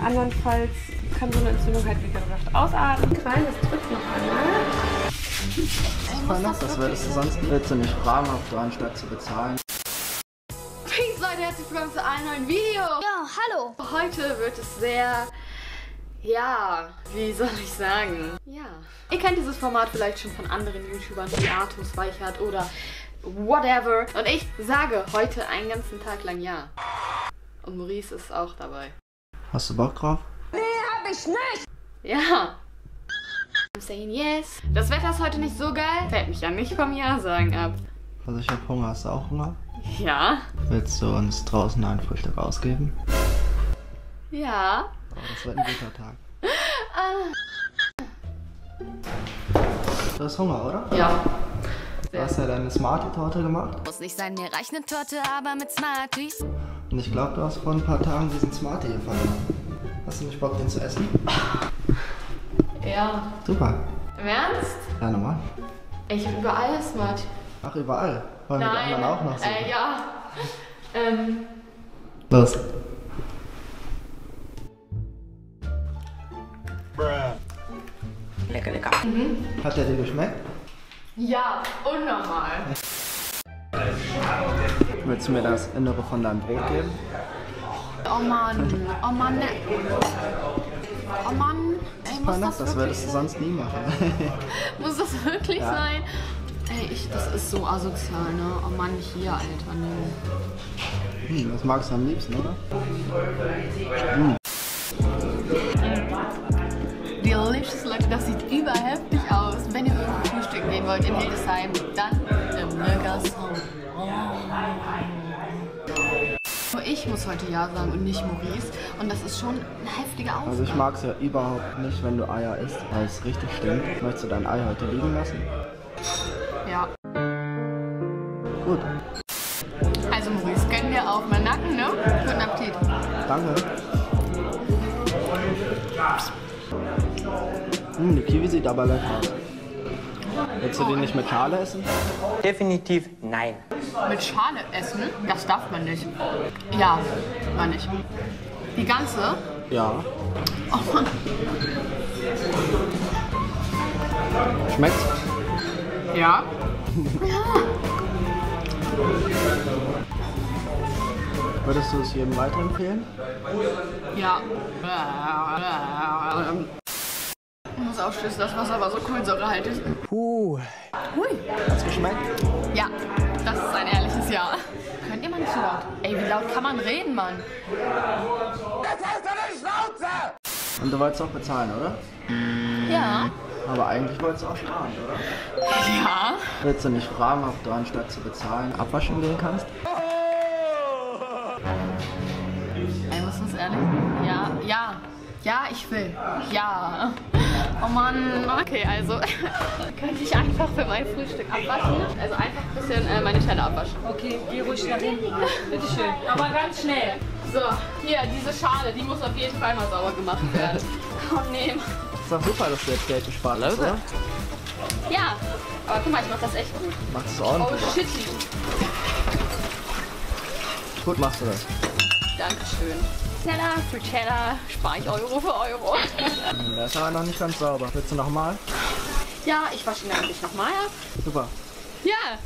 Andernfalls kann so eine Entzündung halt wie gesagt ausarten. Rein, das drückt noch einmal. Verlass, das würdest du sonst willst du nicht fragen, ob du anstatt zu bezahlen. Peace Leute, herzlich willkommen zu einem neuen Video. Ja, hallo. Heute wird es sehr, ja, wie soll ich sagen? Ja. Ihr kennt dieses Format vielleicht schon von anderen YouTubern wie Artus Weichert oder whatever. Und ich sage heute einen ganzen Tag lang ja. Und Maurice ist auch dabei. Hast du Bock drauf? Ja. I'm saying yes. Das Wetter ist heute nicht so geil. Fällt mich ja nicht vom Ja sagen ab. Also ich hab Hunger, hast du auch Hunger? Ja. Willst du uns draußen ein Frühstück ausgeben? Ja. Oh, das wird ein guter Tag. Du hast Hunger, oder? Ja. Du hast ja deine Smarty-Torte gemacht. Muss nicht sein, mir reicht eine Torte, aber mit Smarties. Und ich glaube, du hast vor ein paar Tagen diesen Smarty gefunden. Hast du nicht Bock, den zu essen? Ja. Super. Im Ernst? Ja, nochmal. Ich hab überall Smart. Ach, überall. Wollen wir die anderen auch noch sehen? Äh, ja. Ähm, Los. Lecker, lecker. Hat der dir geschmeckt? Ja, unnormal. Willst du mir das Innere von deinem Brot geben? Oh Mann. Oh Mann. ne. Oh Mann. Ey, muss das, das würdest du sonst nie machen. muss das wirklich Ja. sein? Ey, ich, das ist so asozial, ne? Oh Mann, hier, Alter, ne. Hm, das magst du am liebsten, oder? Delicious, Leute, das sieht überheftig wollt in Hildesheim, dann im Nöggershaus. Nur Ich muss heute Ja sagen und nicht Maurice. Und das ist schon eine heftige Aufgabe. Also ich mag es ja überhaupt nicht, wenn du Eier isst, weil es richtig stinkt. Möchtest du dein Ei heute liegen lassen? Ja. Gut, Also Maurice, gönn dir auf meinen Nacken, ne? Guten Appetit. danke. Hm, die Kiwi sieht aber lecker aus. Willst du die nicht mit Schale essen? Definitiv nein. Mit Schale essen? Das darf man nicht. Ja, meine ich. Die ganze? Ja. Oh Mann. Schmeckt's? Ja. Würdest du es jedem weiterempfehlen? Ja. Ich muss aufschließen, das Wasser war so kohlensäurehaltig. Puh. Hui. Hat's geschmeckt? Ja, das ist ein ehrliches Ja. Könnt ihr mal nicht so laut? Ey, wie laut kann man reden, Mann? Und du wolltest auch bezahlen, oder? Ja. Aber eigentlich wolltest du auch sparen, oder? Ja. Willst du nicht fragen, ob du anstatt zu bezahlen abwaschen gehen kannst? Ey, muss das ehrlich? Ja, ja. Ja, ich will. Ja. Oh Mann. Okay, also könnte ich einfach für mein Frühstück abwaschen. Also einfach ein bisschen äh, meine Teller abwaschen. Okay, geh ruhig nach hinten. Bitteschön. Aber ganz schnell. So, hier, diese Schale, die muss auf jeden Fall mal sauber gemacht werden. Oh nee. Ist doch super, dass du jetzt Geld gespart hast, oder? Ja, aber guck mal, ich mach das echt gut. Machst Oh ordentlich. shit. Gut machst du das. Dankeschön. Teller für Teller spare ich Euro für Euro. Hm, Der ist aber noch nicht ganz sauber. Willst du nochmal? Ja, ich wasche ihn eigentlich nochmal ab. Super. Ja.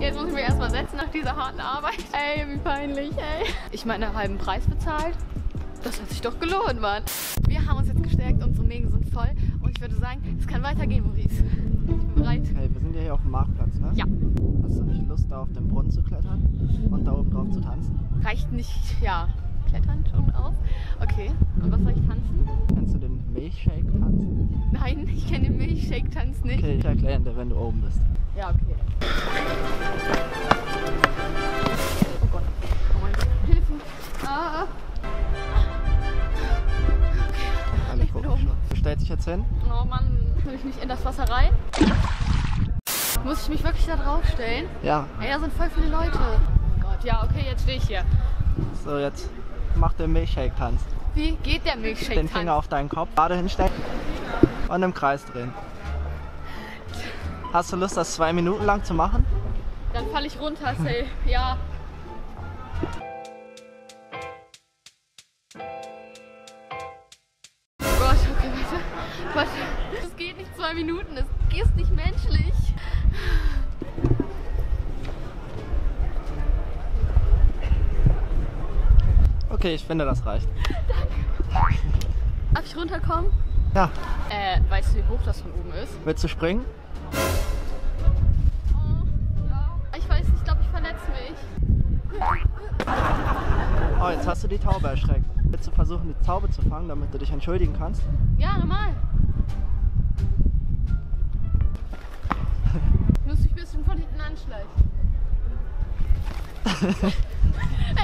Jetzt muss ich mich erstmal setzen nach dieser harten Arbeit. Ey, wie peinlich, ey. Ich meine, halben Preis bezahlt. Das hat sich doch gelohnt, Mann. Wir haben uns jetzt gestärkt, unsere Mägen sind voll. Und ich würde sagen, es kann weitergehen, Maurice. Ich bin bereit. Hey, wir sind ja hier auf dem Marktplatz, ne? Ja. Hast du nicht Lust, da auf den Brunnen zu klettern und da oben drauf zu tanzen? Reicht nicht, ja, klettern schon aus. Okay, und was soll ich tanzen? Kennst du den Milchshake tanzen? Nein, ich kenne den Milchshake-Tanz nicht. Okay, ich erkläre dir, wenn du oben bist. Ja, okay. 14. Oh Mann, will ich nicht in das Wasser rein? Muss ich mich wirklich da draufstellen? Ja. Ey, da sind voll viele Leute. Oh Gott, ja, okay, jetzt stehe ich hier. So, jetzt macht der Milchshake-Tanz. Wie geht der Milchshake-Tanz? Den Finger auf deinen Kopf, gerade hinstellen und im Kreis drehen. Hast du Lust, das zwei Minuten lang zu machen? Dann falle ich runter, safe. Ja. Okay, ich finde, das reicht. Darf ich runterkommen? Ja, Äh, weißt du, wie hoch das von oben ist? willst du springen? Ja. Ich weiß nicht, ich glaube, ich verletze mich. Oh, jetzt hast du die Taube erschreckt. Willst du versuchen, die Taube zu fangen, damit du dich entschuldigen kannst? Ja, normal. Ich muss dich ein bisschen von hinten anschleichen.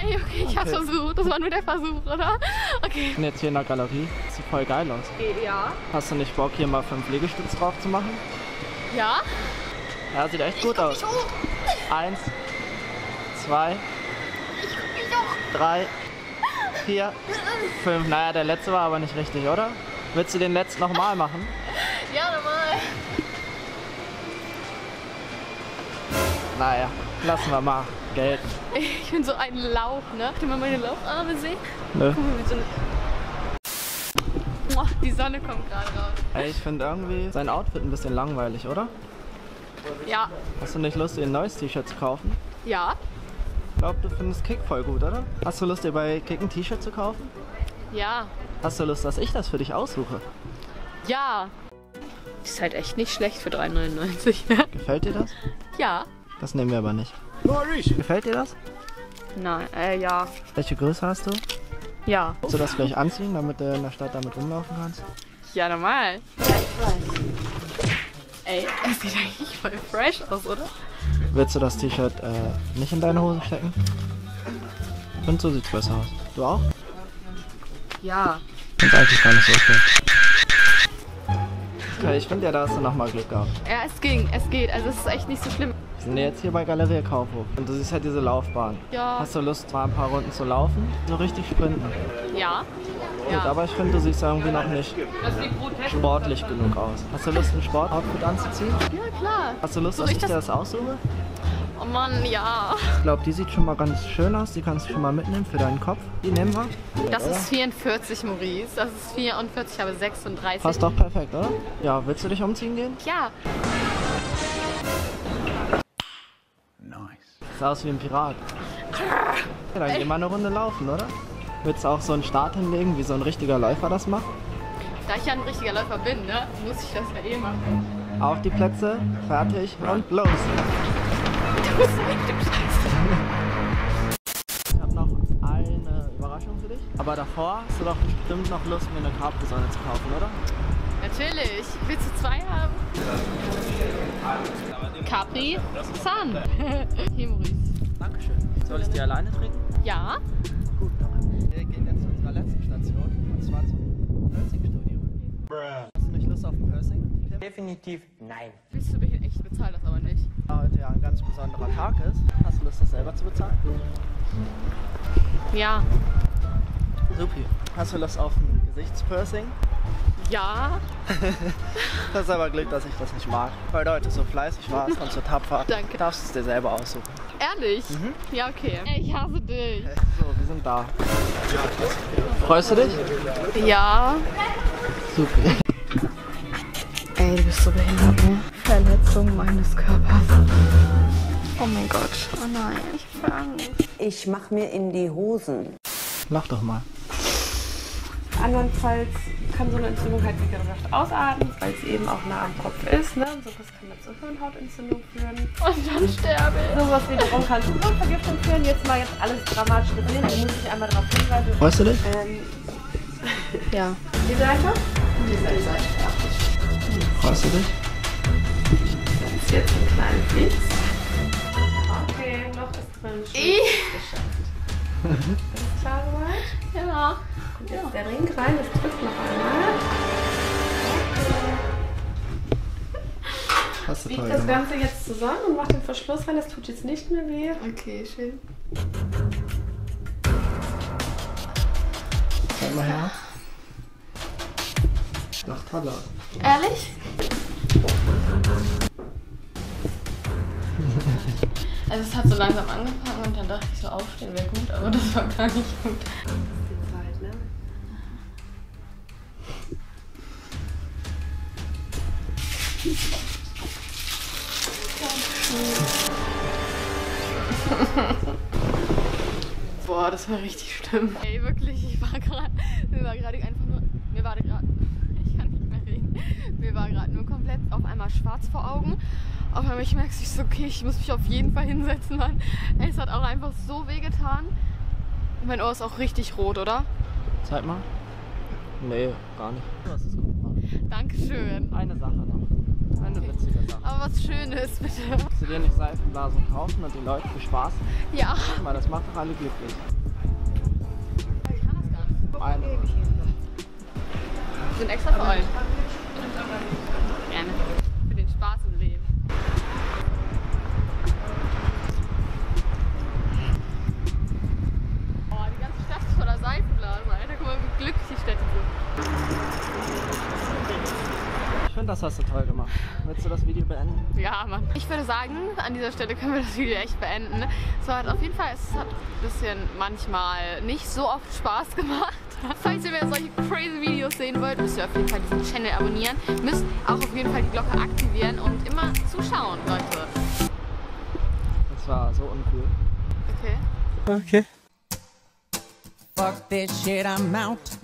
Ey, okay, ich hab's Okay. versucht. Das war nur der Versuch, oder? Okay. Ich bin jetzt hier in der Galerie. Sieht voll geil aus. Ja. Hast du nicht Bock, hier mal fünf Liegestütze drauf zu machen? Ja? Ja, sieht echt gut aus. Eins, zwei, drei, vier, fünf. Naja, der letzte war aber nicht richtig, oder? Willst du den letzten nochmal machen? Ja, normal. Naja, lassen wir mal gelten. Ich bin so ein Lauch, ne? Habt ihr mal meine Laufarme sehen? Nö. Guck mal, wie so eine... Die Sonne kommt gerade raus. Ey, ich finde irgendwie sein Outfit ein bisschen langweilig, oder? Ja. Hast du nicht Lust, dir ein neues T-Shirt zu kaufen? Ja? Ich glaube, du findest Kick voll gut, oder? Hast du Lust, dir bei Kick ein T-Shirt zu kaufen? Ja. Hast du Lust, dass ich das für dich aussuche? Ja. Ist halt echt nicht schlecht für 3,99. Gefällt dir das? ja. Das nehmen wir aber nicht. Gefällt dir das? Nein, äh, ja. Welche Größe hast du? Ja. Willst du das gleich anziehen, damit du in der Stadt damit rumlaufen kannst? Ja, normal. Ey, es sieht eigentlich voll fresh aus, oder? Willst du das T-Shirt äh, nicht in deine Hose stecken? Ich finde, so sieht's besser aus. Du auch? Ja. Ich finde eigentlich gar nicht so schlecht. Okay, ich finde ja, da hast du nochmal Glück gehabt. Ja, es ging, es geht. Also es ist echt nicht so schlimm. Wir sind jetzt hier bei Galeria Kaufhof und du siehst halt diese Laufbahn. Ja. Hast du Lust, mal ein paar Runden zu laufen? So richtig sprinten. Ja. Gut, aber ich finde, du siehst irgendwie noch nicht sportlich genug aus. Hast du Lust, ein Sportoutfit anzuziehen? Ja, klar. Hast du Lust, dass ich ich dir das- das aussuche? Oh Mann, ja. Ich glaube, die sieht schon mal ganz schön aus. Die kannst du schon mal mitnehmen für deinen Kopf. Die nehmen wir. Das Oder? ist 44, Maurice. Das ist 44, ich habe 36. Passt doch perfekt, oder? Ja, willst du dich umziehen gehen? Ja. Sieht aus wie ein Pirat. Ja, dann geh mal eine Runde laufen, oder? Willst du auch so einen Start hinlegen, wie so ein richtiger Läufer das macht? Da ich ja ein richtiger Läufer bin, ne, muss ich das ja eh machen. Auf die Plätze, fertig und los. Du. Ich habe noch eine Überraschung für dich. Aber davor hast du doch bestimmt noch Lust, mir eine Capri-Sonne zu kaufen, oder? Natürlich. Willst du zwei haben? Capri Sun. Hier, Maurice. Dankeschön. Soll ich die alleine trinken? Ja? Gut. Wir gehen jetzt zu unserer letzten Station. Und zwar zum Piercing-Studio. Hast du nicht Lust auf ein Piercing, Kim? Definitiv nein. Willst du mich echt? Bezahl das aber nicht. Da heute ja ein ganz besonderer Tag ist. Hast du Lust, das selber zu bezahlen? Ja. Supi. Hast du Lust auf ein Gesichtspiercing? Ja? Das ist aber Glück, dass ich das nicht mag. Weil du heute so fleißig warst und so tapfer. Danke. Darfst du es dir selber aussuchen. Ehrlich? Ja, okay. Ich hasse dich. So, wir sind da. Freust du dich? Ja. Supi. Ey, du bist so behindert, ne? Verletzung meines Körpers. Oh mein Gott. Oh nein, ich hab Angst. Ich mach mir in die Hosen. Lach doch mal. Andernfalls kann so eine Entzündung halt, wie gesagt, ausarten, weil es eben auch nah am Kopf ist. Ne? Und sowas kann dann zur Hirnhautentzündung führen. Und dann sterbe ich. Sowas wiederum kann zu Blutvergiftung führen. Jetzt mal jetzt alles dramatisch gesehen. Da muss ich einmal darauf hinweisen. Freust du dich? Ähm, Ja. die Seite. Freust du dich? Das ist jetzt ein kleiner Flix. Okay, noch ist drin. Schön geschafft. Ist klar soweit? Ja. Kommt jetzt der Ring rein. Das drückt noch einmal. Hast du Biegt das gemacht. Ganze jetzt zusammen und macht den Verschluss rein. Das tut jetzt nicht mehr weh. Okay, schön. Zeig mal her. Toll aus. Ehrlich? Also es hat so langsam angefangen und dann dachte ich so, aufstehen wäre gut, aber das war gar nicht gut. Boah, das war richtig schlimm. Ey, wirklich, ich war gerade, mir war gerade einfach nur, mir war gerade, ich kann nicht mehr reden, mir war gerade nur komplett auf einmal schwarz vor Augen. Auf einmal, ich merke ich so, okay, ich muss mich auf jeden Fall hinsetzen, Mann. Ey, es hat auch einfach so weh getan. Und mein Ohr ist auch richtig rot, oder? Zeig mal. Nee, gar nicht. Du hast es gut gemacht. Dankeschön. Eine Sache. Eine witzige Sache. Aber was Schönes, bitte. Willst du dir nicht Seifenblasen kaufen und den Leuten bespaßen? Ja. Guck mal, das macht doch alle glücklich. Ich kann das gar nicht. Eine. Wir sind extra für euch. Das hast du toll gemacht. Willst du das Video beenden? Ja, Mann. Ich würde sagen, an dieser Stelle können wir das Video echt beenden. Es war halt auf jeden Fall, es hat ein bisschen manchmal nicht so oft Spaß gemacht. Falls ihr mehr solche crazy Videos sehen wollt, müsst ihr auf jeden Fall diesen Channel abonnieren. Müsst auch auf jeden Fall die Glocke aktivieren und immer zuschauen, Leute. Das war so uncool. Okay? Okay. Fuck this shit, I'm out.